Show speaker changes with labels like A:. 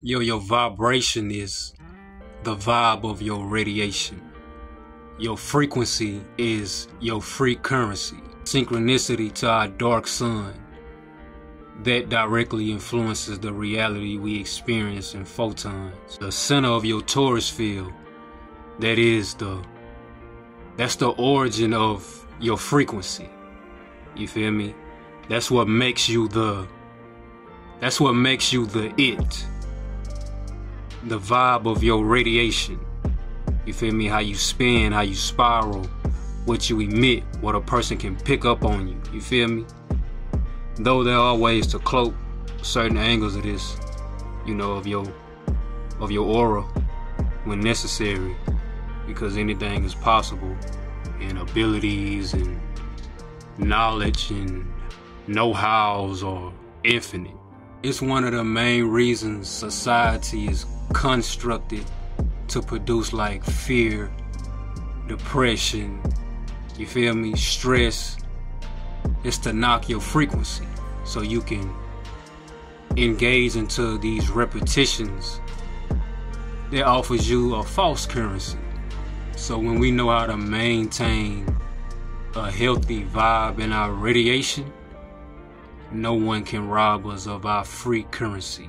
A: Yo, your vibration is the vibe of your radiation. Your frequency is your free currency. Synchronicity to our dark sun that directly influences the reality we experience in photons. The center of your torus field, that is the that's the origin of your frequency. You feel me? That's what makes you the that's what makes you the it the vibe of your radiation. You feel me? How you spin, how you spiral, what you emit, what a person can pick up on you. You feel me? Though there are ways to cloak certain angles of this, you know, of your of your aura when necessary, because anything is possible, and abilities and knowledge and know-hows are infinite. It's one of the main reasons society is constructed to produce like fear, depression, you feel me, stress. It's to knock your frequency so you can engage into these repetitions that offers you a false currency. So when we know how to maintain a healthy vibe in our radiation, no one can rob us of our free currency.